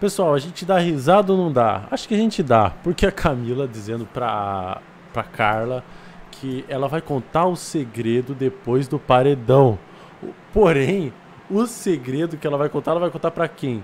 Pessoal, a gente dá risada ou não dá? Acho que a gente dá, porque a Camila dizendo pra, pra Carla que ela vai contar o segredo depois do paredão. Porém, o segredo que ela vai contar, ela vai contar pra quem?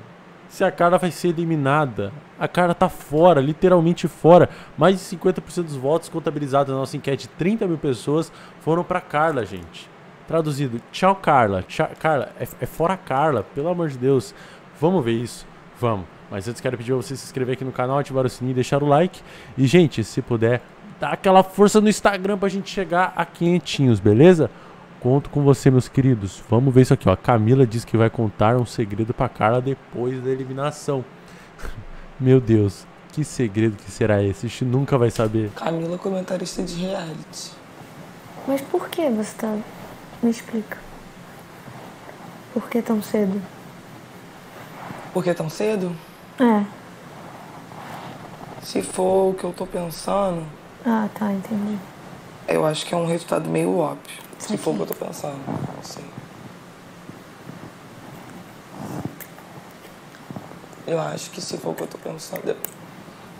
Se a Carla vai ser eliminada. A Carla tá fora, literalmente fora. Mais de 50% dos votos contabilizados na nossa enquete, 30 mil pessoas, foram pra Carla, gente. Traduzido, tchau Carla. Tchau, Carla, é, é fora Carla, pelo amor de Deus. Vamos ver isso. Vamos. Mas antes quero pedir pra você se inscrever aqui no canal, ativar o sininho e deixar o like. E, gente, se puder, dá aquela força no Instagram pra gente chegar a quentinhos, beleza? Conto com você, meus queridos. Vamos ver isso aqui, ó. A Camila diz que vai contar um segredo pra Carla depois da eliminação. Meu Deus, que segredo que será esse? A gente nunca vai saber. Camila, comentarista de reality. Mas por que você tá. Me explica. Por que tão cedo? Por que tão cedo? É. Se for o que eu tô pensando, Ah, tá, entendi. eu acho que é um resultado meio óbvio. Se Saquei. for o que eu tô pensando, não sei. Eu acho que se for o que eu tô pensando. eu-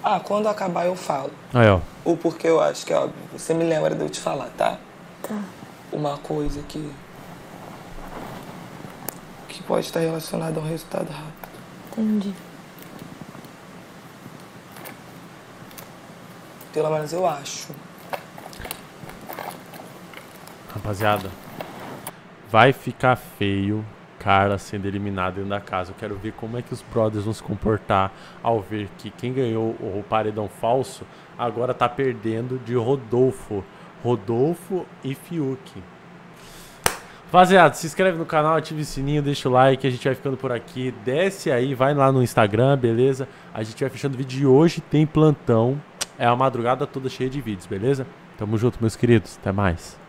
Ah, quando acabar eu falo. Aí, ó. O porquê eu acho que é óbvio. Você me lembra de eu te falar, tá? Tá. Uma coisa que. que pode estar relacionada a um resultado rápido. Entendi. Pelo menos eu acho. Rapaziada, vai ficar feio Carla sendo eliminada dentro da casa. Eu quero ver como é que os brothers vão se comportar ao ver que quem ganhou o paredão falso agora tá perdendo de Rodolfo. Rodolfo e Fiuk. Rapaziada, se inscreve no canal, ativa o sininho, deixa o like, a gente vai ficando por aqui. Desce aí, vai lá no Instagram, beleza? A gente vai fechando o vídeo de hoje, tem plantão. É a madrugada toda cheia de vídeos, beleza? Tamo junto, meus queridos. Até mais.